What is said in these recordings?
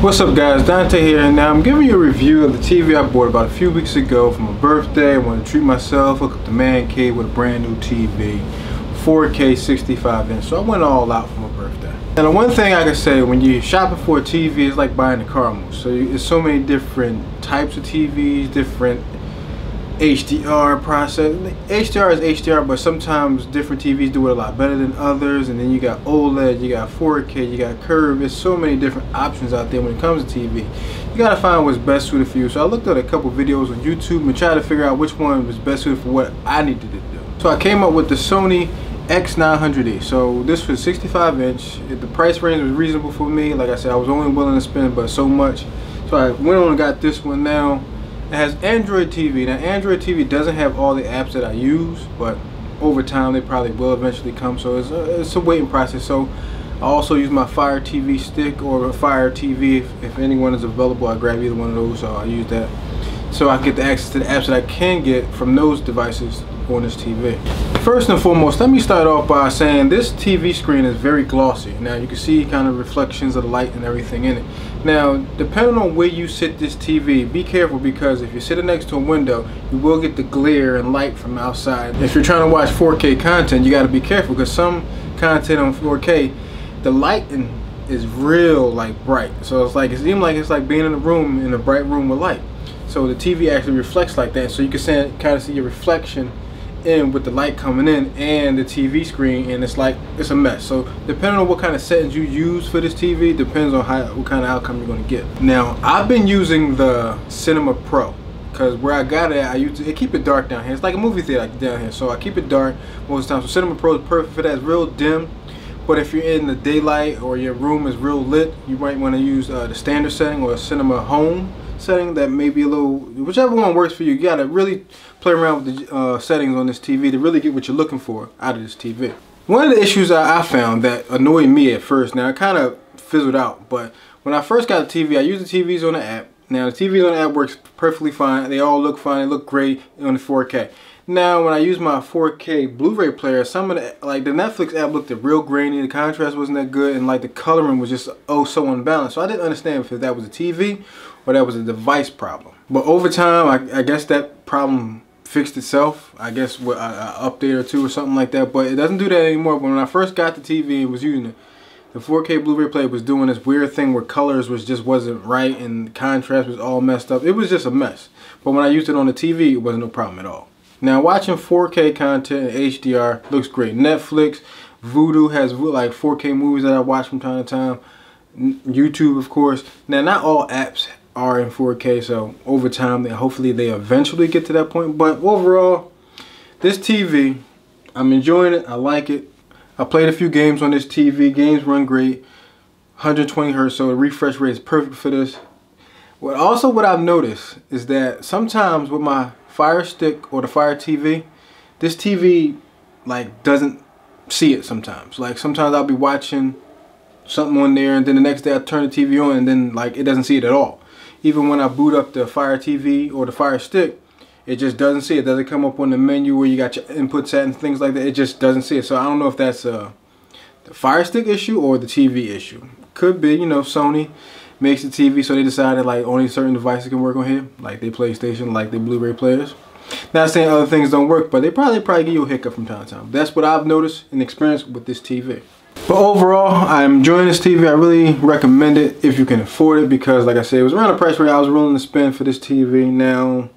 What's up guys, Dante here and now I'm giving you a review of the TV I bought about a few weeks ago for my birthday. I wanted to treat myself, look at the man cave with a brand new TV, 4K 65 inch. So I went all out for my birthday. And the one thing I can say when you're shopping for a TV is like buying a car. So there's so many different types of TVs, different HDR process. HDR is HDR, but sometimes different TVs do it a lot better than others. And then you got OLED, you got 4K, you got curve. There's so many different options out there when it comes to TV. You gotta find what's best suited for you. So I looked at a couple videos on YouTube and tried to figure out which one was best suited for what I needed to do. So I came up with the Sony X900E. So this was 65 inch. The price range was reasonable for me. Like I said, I was only willing to spend but so much. So I went on and got this one now. It has Android TV. Now Android TV doesn't have all the apps that I use, but over time they probably will eventually come. So it's a, it's a waiting process. So I also use my Fire TV stick or a Fire TV. If, if anyone is available, I grab either one of those. So I use that. So I get the access to the apps that I can get from those devices on this TV. First and foremost, let me start off by saying this TV screen is very glossy. Now you can see kind of reflections of the light and everything in it. Now, depending on where you sit this TV, be careful because if you're sitting next to a window, you will get the glare and light from outside. If you're trying to watch 4K content, you got to be careful because some content on 4K, the lighting is real like bright. So it's like it seems like it's like being in a room in a bright room with light. So the TV actually reflects like that. So you can kind of see your reflection in with the light coming in and the TV screen and it's like it's a mess. So depending on what kind of settings you use for this TV depends on how what kind of outcome you're going to get. Now I've been using the Cinema Pro because where I got it I use it keep it dark down here. It's like a movie theater like down here so I keep it dark most of the time. So Cinema Pro is perfect for that. It's real dim but if you're in the daylight or your room is real lit you might want to use uh, the standard setting or Cinema Home setting that may be a little whichever one works for you you gotta really play around with the uh, settings on this TV to really get what you're looking for out of this TV one of the issues I, I found that annoyed me at first now it kind of fizzled out but when I first got the TV I used the TVs on the app. Now the TVs on the app works perfectly fine. They all look fine. They look great on the 4K now, when I use my 4K Blu-ray player, some of the, like the Netflix app looked real grainy, the contrast wasn't that good, and like the coloring was just oh so unbalanced. So I didn't understand if that was a TV or that was a device problem. But over time, I, I guess that problem fixed itself. I guess with an update or two or something like that. But it doesn't do that anymore. But when I first got the TV and was using it, the 4K Blu-ray player was doing this weird thing where colors was just wasn't right and contrast was all messed up. It was just a mess. But when I used it on the TV, it wasn't no problem at all. Now watching 4K content in HDR looks great. Netflix, Vudu has like 4K movies that I watch from time to time. YouTube, of course. Now not all apps are in 4K, so over time, they, hopefully they eventually get to that point. But overall, this TV, I'm enjoying it. I like it. I played a few games on this TV. Games run great. 120 hertz, so the refresh rate is perfect for this. What also what I've noticed is that sometimes with my Fire Stick or the Fire TV, this TV like doesn't see it sometimes. Like sometimes I'll be watching something on there and then the next day I turn the TV on and then like it doesn't see it at all. Even when I boot up the Fire TV or the Fire Stick, it just doesn't see it. it doesn't come up on the menu where you got your inputs at and things like that. It just doesn't see it. So I don't know if that's a the Fire Stick issue or the TV issue. Could be, you know, Sony makes the TV so they decided like only certain devices can work on here, like their PlayStation, like their Blu-ray players. Not saying other things don't work, but they probably probably give you a hiccup from time to time. That's what I've noticed and experienced with this TV. But overall, I'm enjoying this TV. I really recommend it if you can afford it because like I said, it was around the price where I was willing to spend for this TV. Now,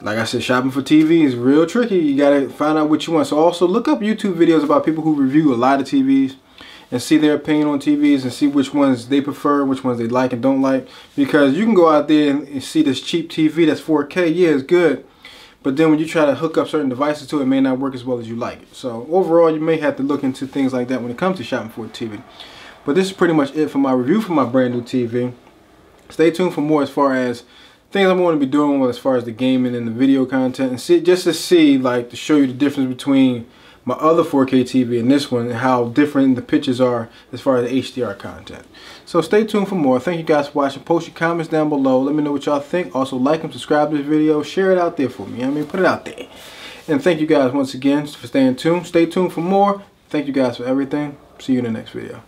like I said, shopping for TV is real tricky. You gotta find out what you want. So also look up YouTube videos about people who review a lot of TVs and see their opinion on TVs and see which ones they prefer, which ones they like and don't like. Because you can go out there and see this cheap TV that's 4K, yeah, it's good. But then when you try to hook up certain devices to it, it may not work as well as you like it. So overall, you may have to look into things like that when it comes to shopping for a TV. But this is pretty much it for my review for my brand new TV. Stay tuned for more as far as things I'm going to be doing as far as the gaming and the video content and see just to see like to show you the difference between my other 4K TV and this one how different the pictures are as far as the HDR content. So stay tuned for more. Thank you guys for watching. Post your comments down below. Let me know what y'all think. Also like and subscribe to this video. Share it out there for me. I mean, put it out there. And thank you guys once again for staying tuned. Stay tuned for more. Thank you guys for everything. See you in the next video.